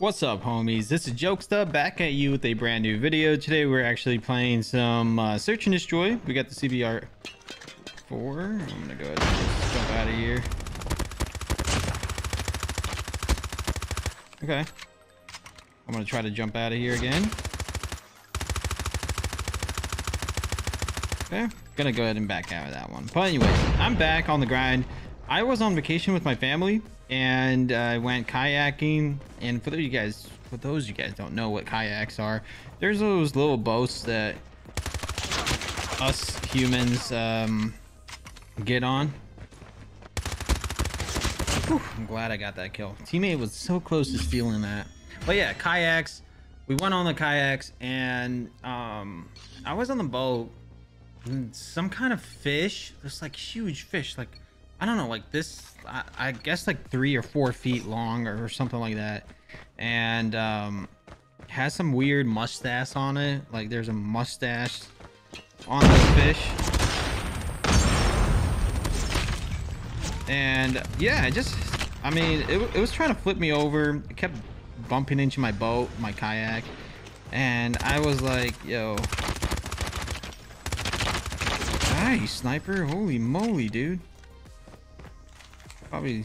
What's up homies? This is Jokesta back at you with a brand new video. Today we're actually playing some uh, Search and Destroy. We got the CBR 4. I'm gonna go ahead and just jump out of here. Okay. I'm gonna try to jump out of here again. Okay. Gonna go ahead and back out of that one. But anyways, I'm back on the grind. I was on vacation with my family and I uh, went kayaking. And for those you guys, for those you guys don't know what kayaks are, there's those little boats that us humans um, get on. Whew, I'm glad I got that kill. Teammate was so close to stealing that. But yeah, kayaks. We went on the kayaks and um, I was on the boat. Some kind of fish. There's like huge fish, like I don't know, like this, I, I, guess like three or four feet long or something like that. And um, has some weird mustache on it. Like there's a mustache on this fish. And yeah, I just, I mean, it, it was trying to flip me over. It kept bumping into my boat, my kayak. And I was like, yo. Nice, sniper. Holy moly, dude. Probably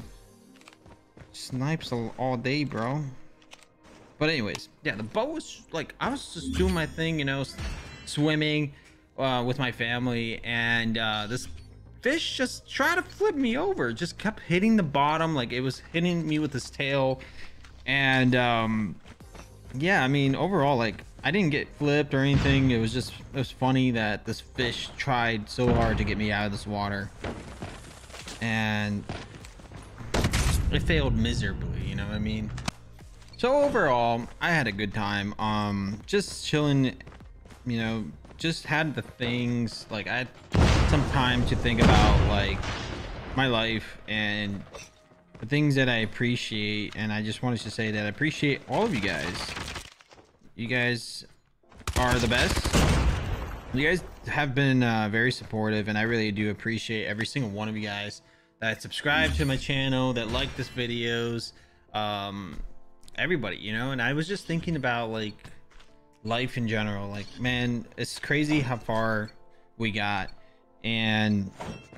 snipes all day, bro. But anyways, yeah, the boat was like, I was just doing my thing, you know, swimming uh, with my family. And uh, this fish just tried to flip me over. Just kept hitting the bottom. Like it was hitting me with his tail. And um, yeah, I mean, overall, like I didn't get flipped or anything. It was just, it was funny that this fish tried so hard to get me out of this water. And it failed miserably, you know what I mean? So overall, I had a good time. Um, just chilling, you know, just had the things like I had some time to think about like my life and the things that I appreciate. And I just wanted to say that I appreciate all of you guys. You guys are the best. You guys have been uh, very supportive and I really do appreciate every single one of you guys that subscribe to my channel, that like this videos, um, everybody, you know. And I was just thinking about like life in general. Like, man, it's crazy how far we got, and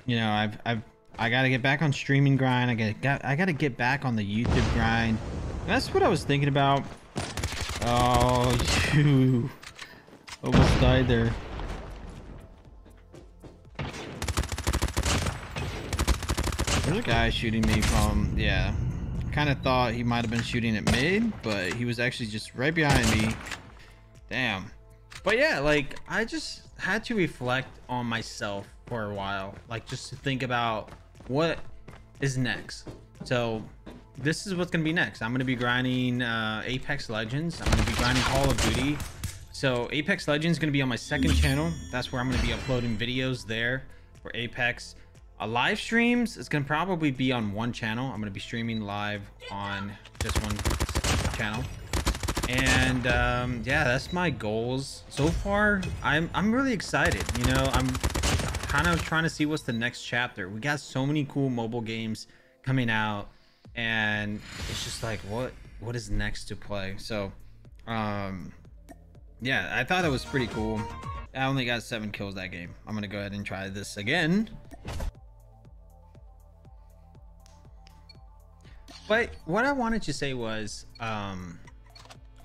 you know, I've I've I got to get back on streaming grind. I got got I got to get back on the YouTube grind. And that's what I was thinking about. Oh, you almost died there. Guy shooting me from, yeah. Kind of thought he might have been shooting at mid, but he was actually just right behind me. Damn. But yeah, like, I just had to reflect on myself for a while. Like, just to think about what is next. So, this is what's going to be next. I'm going to be grinding uh, Apex Legends. I'm going to be grinding Call of Duty. So, Apex Legends is going to be on my second channel. That's where I'm going to be uploading videos there for Apex. A live streams is gonna probably be on one channel. I'm gonna be streaming live on just one channel. And um, yeah, that's my goals so far. I'm I'm really excited. You know, I'm kind of trying to see what's the next chapter. We got so many cool mobile games coming out, and it's just like what what is next to play. So, um, yeah, I thought that was pretty cool. I only got seven kills that game. I'm gonna go ahead and try this again. But what I wanted to say was, um,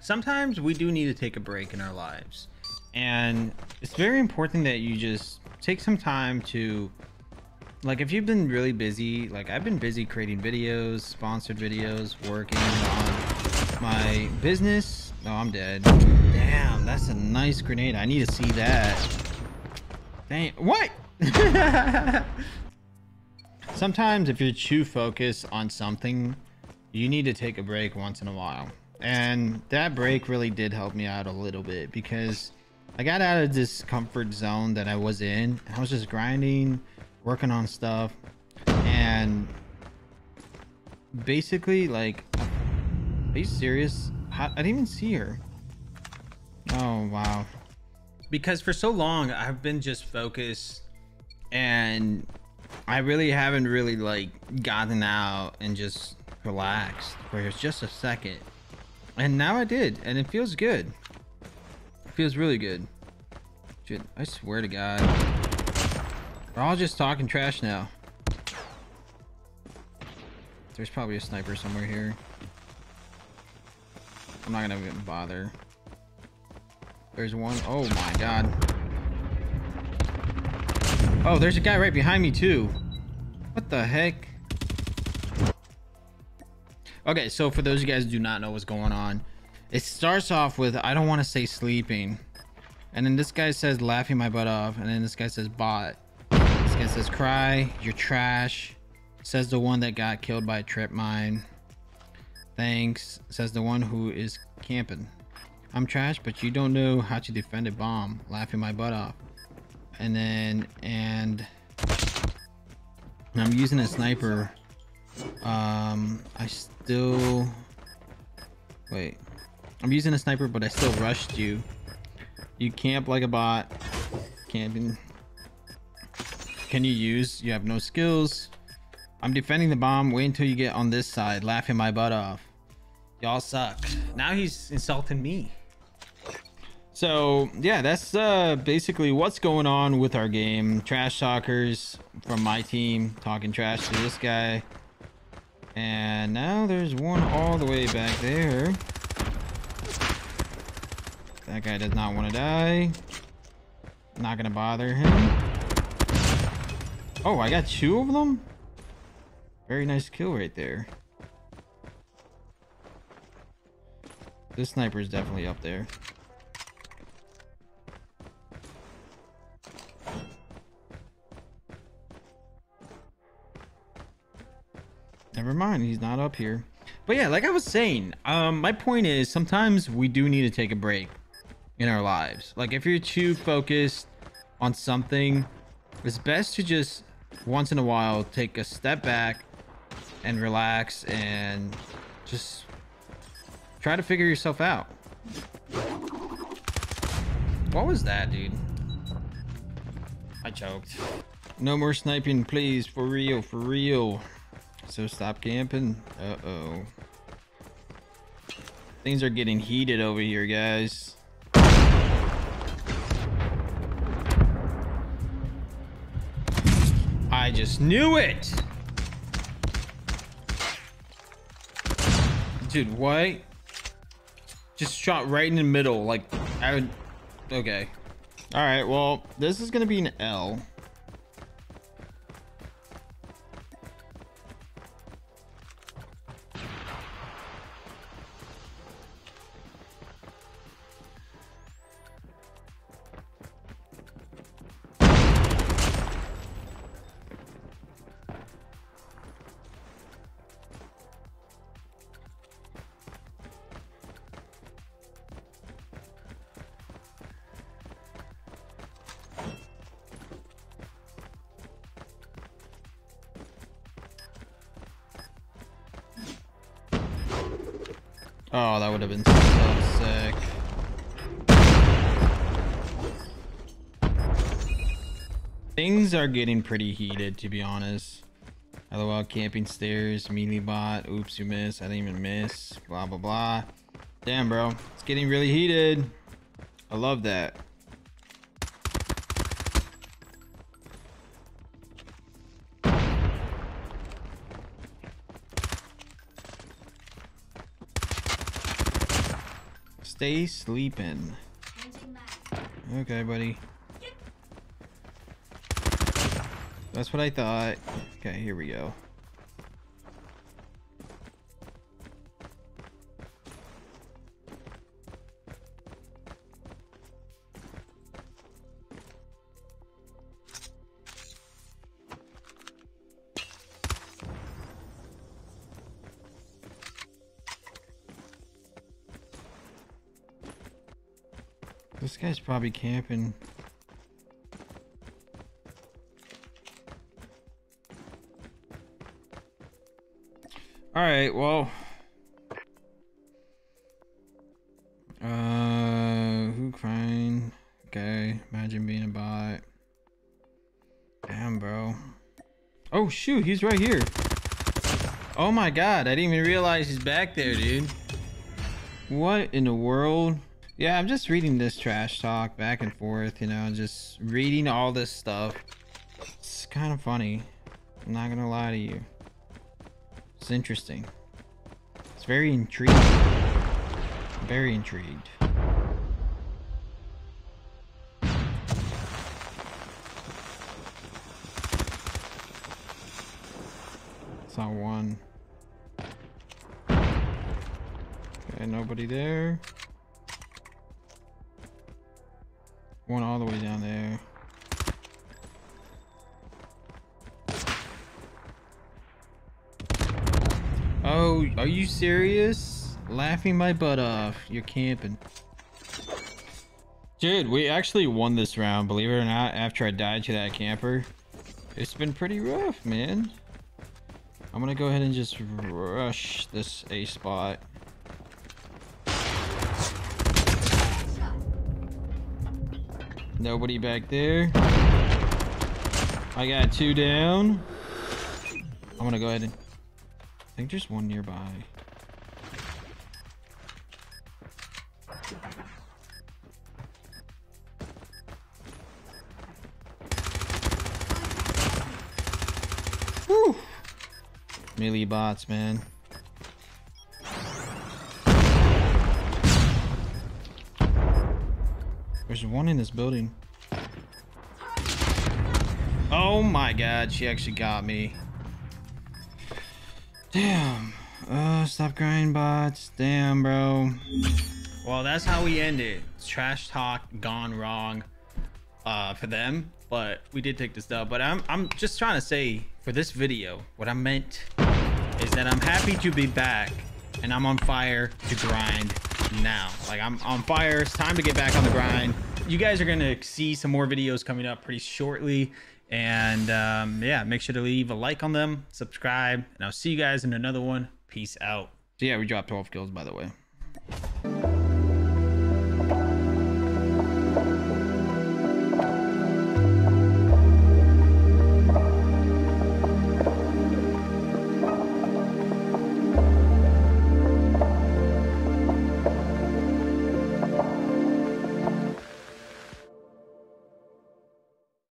sometimes we do need to take a break in our lives. And it's very important that you just take some time to, like, if you've been really busy, like, I've been busy creating videos, sponsored videos, working on my business. Oh, I'm dead. Damn, that's a nice grenade. I need to see that. Dang, what? Sometimes if you're too focused on something, you need to take a break once in a while. And that break really did help me out a little bit because I got out of this comfort zone that I was in. I was just grinding, working on stuff, and basically, like, are you serious? I didn't even see her. Oh, wow. Because for so long, I've been just focused and I really haven't really, like, gotten out and just relaxed for just a second And now I did, and it feels good. It feels really good. Dude, I swear to God. We're all just talking trash now. There's probably a sniper somewhere here. I'm not gonna even bother. There's one. Oh my god. Oh, there's a guy right behind me too. What the heck? Okay, so for those of you guys do not know what's going on, it starts off with I don't want to say sleeping. And then this guy says laughing my butt off. And then this guy says bot. This guy says cry, you're trash. Says the one that got killed by a trip mine. Thanks. Says the one who is camping. I'm trash, but you don't know how to defend a bomb. Laughing my butt off. And then, and I'm using a sniper. Um, I still, wait, I'm using a sniper, but I still rushed you. You camp like a bot. Camping. Can you use? You have no skills. I'm defending the bomb. Wait until you get on this side, laughing my butt off. Y'all suck. Now he's insulting me. So yeah, that's uh, basically what's going on with our game. Trash talkers from my team talking trash to this guy. And now there's one all the way back there. That guy does not want to die. Not gonna bother him. Oh, I got two of them? Very nice kill right there. This sniper is definitely up there. Never mind, he's not up here. But yeah, like I was saying, um, my point is sometimes we do need to take a break in our lives. Like if you're too focused on something, it's best to just once in a while take a step back and relax and just try to figure yourself out. What was that, dude? I choked. No more sniping, please. For real, for real. So stop camping. Uh-oh. Things are getting heated over here, guys. I just knew it! Dude, what? Just shot right in the middle. Like, I would... Okay. Alright, well, this is gonna be an L. Oh, that would have been so sick. Things are getting pretty heated, to be honest. LOL, camping stairs, melee bot, oops, you missed, I didn't even miss, blah, blah, blah. Damn, bro, it's getting really heated. I love that. Stay sleeping. Okay, buddy. That's what I thought. Okay, here we go. This guy's probably camping. All right, well. Uh, who crying? Okay, imagine being a bot. Damn, bro. Oh, shoot, he's right here. Oh my god, I didn't even realize he's back there, dude. What in the world? Yeah, I'm just reading this trash talk back and forth, you know, just reading all this stuff. It's kind of funny. I'm not gonna lie to you. It's interesting. It's very intriguing. Very intrigued. Saw one. Okay, nobody there. One all the way down there. Oh, are you serious? Laughing my butt off. You're camping. Dude, we actually won this round, believe it or not, after I died to that camper. It's been pretty rough, man. I'm gonna go ahead and just rush this A spot. Nobody back there. I got two down. I'm gonna go ahead and... I think there's one nearby. Whew. Melee bots, man. There's one in this building. Oh my god, she actually got me. Damn. Uh, stop crying, bots. Damn, bro. Well, that's how we end it. Trash talk gone wrong uh, for them, but we did take this dub. But I'm, I'm just trying to say for this video, what I meant is that I'm happy to be back and I'm on fire to grind now. Like I'm on fire. It's time to get back on the grind. You guys are going to see some more videos coming up pretty shortly. And um, yeah, make sure to leave a like on them, subscribe, and I'll see you guys in another one. Peace out. So yeah, we dropped 12 kills, by the way.